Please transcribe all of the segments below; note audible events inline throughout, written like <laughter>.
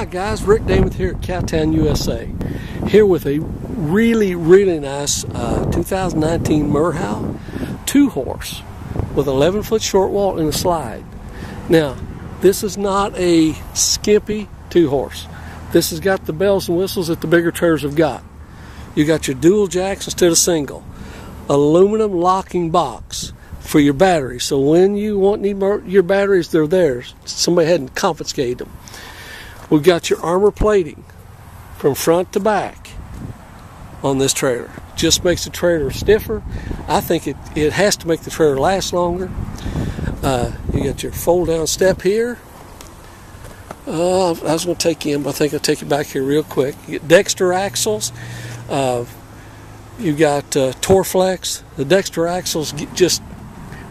Hi guys, Rick David here at Cowtown USA. Here with a really, really nice uh, 2019 Merhow two horse with 11 foot short wall and a slide. Now, this is not a skimpy two horse. This has got the bells and whistles that the bigger trailers have got. You got your dual jacks instead of single. Aluminum locking box for your batteries. So when you want your batteries, they're there. Somebody hadn't confiscated them. We've got your armor plating from front to back on this trailer. Just makes the trailer stiffer. I think it, it has to make the trailer last longer. Uh, you got your fold down step here. Uh, I was going to take in, but I think I'll take you back here real quick. You get Dexter axles. Uh, you got uh, Torflex. The Dexter axles just,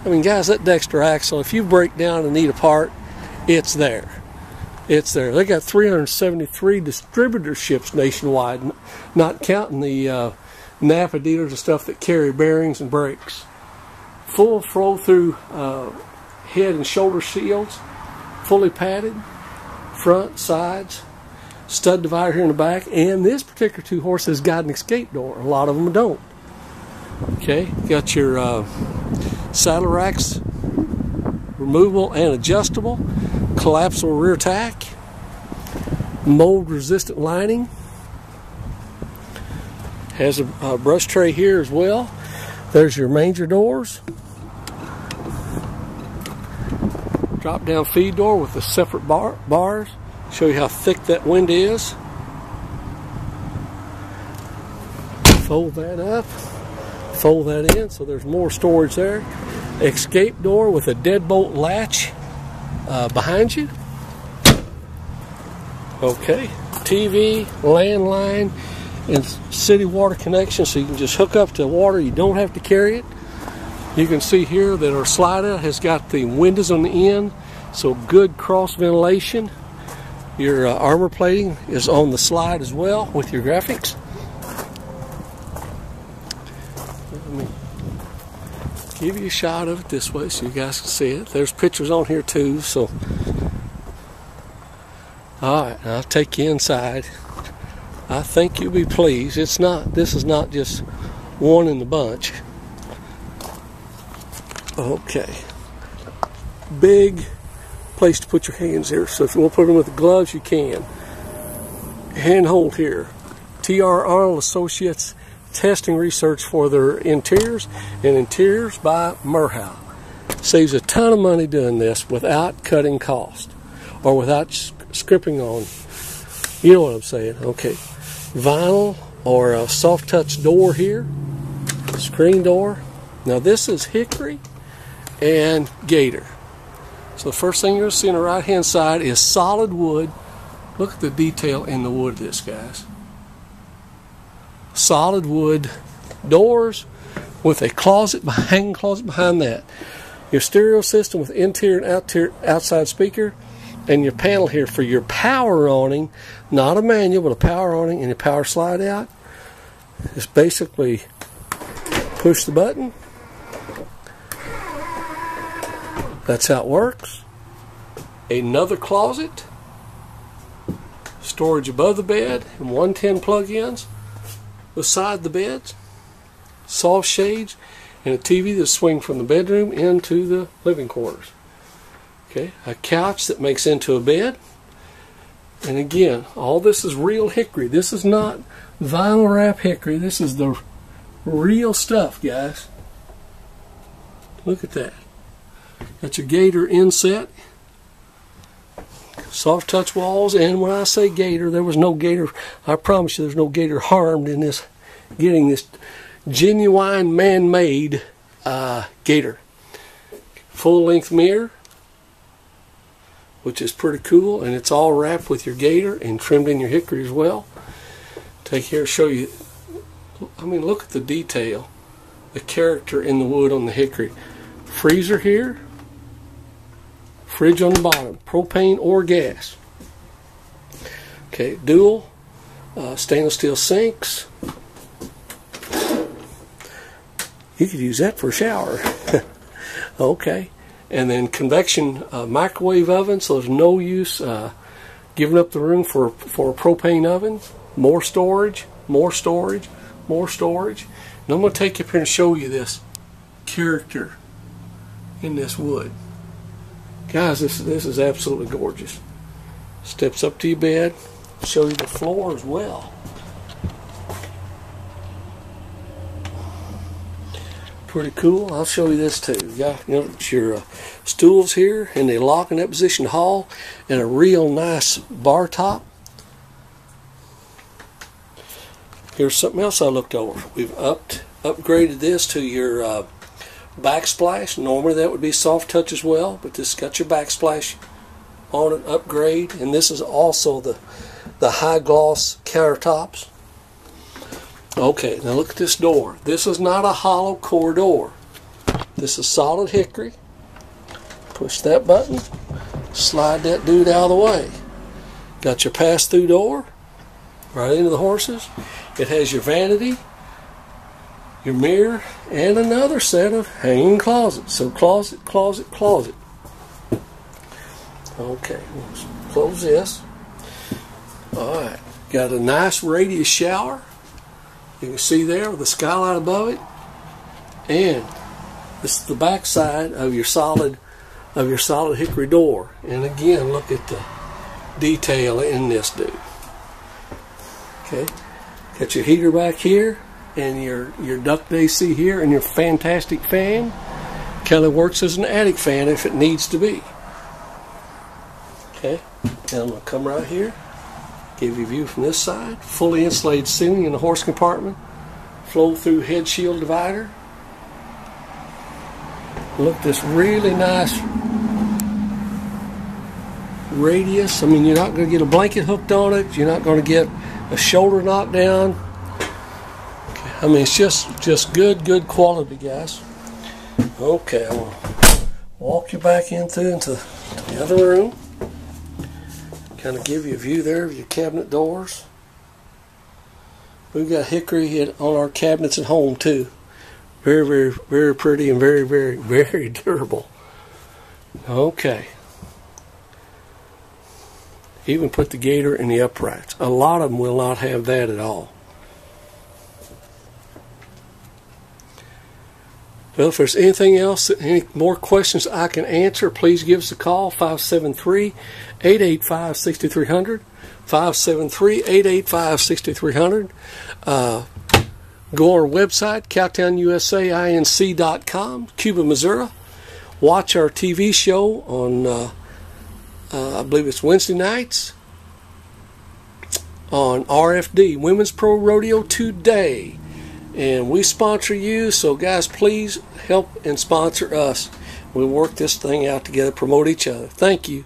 I mean, guys, that Dexter axle, if you break down and need a part, it's there it's there. They got 373 distributorships nationwide, not counting the uh, Napa dealers and stuff that carry bearings and brakes. Full flow through uh, head and shoulder shields, fully padded, front, sides, stud divider here in the back, and this particular two horse has got an escape door. A lot of them don't. Okay, got your uh, saddle racks, removable and adjustable collapsible rear tack, mold resistant lining, has a, a, brush tray here as well. There's your manger doors. Drop down feed door with the separate bar, bars. Show you how thick that wind is. Fold that up. Fold that in so there's more storage there. Escape door with a deadbolt latch uh, behind you. Okay, TV, landline, and city water connection so you can just hook up to water. You don't have to carry it. You can see here that our slider has got the windows on the end, so good cross ventilation. Your uh, armor plating is on the slide as well with your graphics. Give you a shot of it this way so you guys can see it. There's pictures on here too, so. Alright, I'll take you inside. I think you'll be pleased. It's not, this is not just one in the bunch. Okay. Big place to put your hands here. So if you want to put them with the gloves, you can. Handhold here. T.R. Arnold Associates testing research for their interiors and interiors by Merhow. Saves a ton of money doing this without cutting cost or without scripting on. You know what I'm saying? Okay. Vinyl or a soft touch door here, screen door. Now this is hickory and gator. So the first thing you're going to see on the right hand side is solid wood. Look at the detail in the wood of this, guys solid wood doors with a closet, hanging closet behind that. Your stereo system with interior and outside speaker, and your panel here for your power awning, not a manual, but a power awning and your power slide out. Just basically push the button. That's how it works. Another closet, storage above the bed, and 110 plug-ins beside the beds, soft shades, and a TV that swings from the bedroom into the living quarters. Okay, a couch that makes into a bed. And again, all this is real hickory. This is not vinyl wrap hickory. This is the real stuff, guys. Look at that. Got your gator inset soft touch walls. And when I say gator, there was no gator. I promise you, there's no gator harmed in this getting this genuine man-made uh, gator. Full length mirror, which is pretty cool, and it's all wrapped with your gator and trimmed in your hickory as well. Take here, show you. I mean, look at the detail, the character in the wood on the hickory. Freezer here, Fridge on the bottom, propane or gas. Okay, dual uh, stainless steel sinks. You could use that for a shower. <laughs> okay, and then convection uh, microwave oven, so there's no use uh, giving up the room for, for a propane oven, more storage, more storage, more storage. And I'm going to take you up here and show you this character in this wood. Guys, this, this is absolutely gorgeous. Steps up to your bed, show you the floor as well. Pretty cool. I'll show you this too. Know, your uh, stools here, and they lock in that position hall, and a real nice bar top. Here's something else I looked over. We've upped, upgraded this to your uh, backsplash. Normally that would be soft touch as well, but this got your backsplash on an upgrade, and this is also the the high gloss countertops. Okay, now look at this door. This is not a hollow core door. This is solid hickory. Push that button, slide that dude out of the way. Got your pass-through door right into the horses. It has your vanity, your mirror, and another set of hanging closets. So closet, closet, closet. Okay, let's close this. All right, got a nice radius shower. You can see there with the skylight above it. And this is the back side of your solid of your solid hickory door. And again, look at the detail in this dude. Okay. Got your heater back here and your your duct AC here and your fantastic fan. Kelly works as an attic fan if it needs to be. Okay. And I'm gonna come right here. Give you a view from this side. Fully insulated ceiling in the horse compartment. Flow through head shield divider. Look this really nice radius. I mean, you're not going to get a blanket hooked on it. You're not going to get a shoulder knocked down. Okay. I mean, it's just just good, good quality, guys. Okay, going to walk you back into, into the other room. Kind of give you a view there of your cabinet doors. We've got hickory on our cabinets at home too. Very, very, very pretty and very, very, <laughs> very durable. Okay. Even put the gator in the uprights. A lot of them will not have that at all. Well, if there's anything else, any more questions I can answer, please give us a call 573 885 6300. 573 885 6300. Uh, go on our website, cowtownusainc.com, Cuba, Missouri. Watch our TV show on, uh, uh, I believe it's Wednesday nights on RFD, Women's Pro Rodeo Today and we sponsor you. So, guys, please help and sponsor us. We work this thing out together, promote each other. Thank you.